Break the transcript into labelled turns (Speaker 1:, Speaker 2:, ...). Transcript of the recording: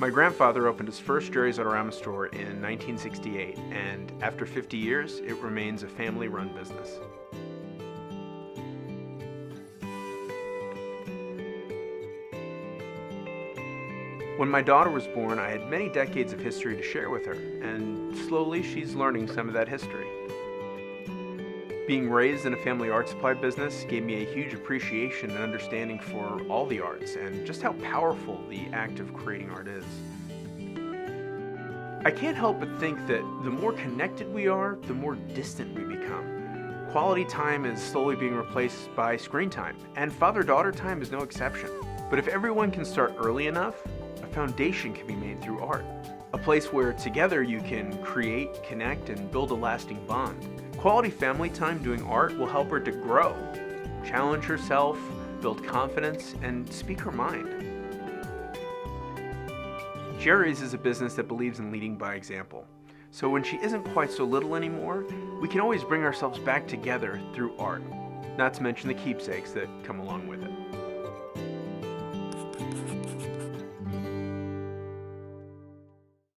Speaker 1: My grandfather opened his first Jerry's Artarama store in 1968, and after 50 years, it remains a family run business. When my daughter was born, I had many decades of history to share with her, and slowly she's learning some of that history. Being raised in a family art supply business gave me a huge appreciation and understanding for all the arts and just how powerful the act of creating art is. I can't help but think that the more connected we are, the more distant we become. Quality time is slowly being replaced by screen time, and father daughter time is no exception. But if everyone can start early enough, a foundation can be made through art. A place where together you can create, connect, and build a lasting bond. Quality family time doing art will help her to grow, challenge herself, build confidence, and speak her mind. Jerry's is a business that believes in leading by example. So when she isn't quite so little anymore, we can always bring ourselves back together through art, not to mention the keepsakes that come along with it.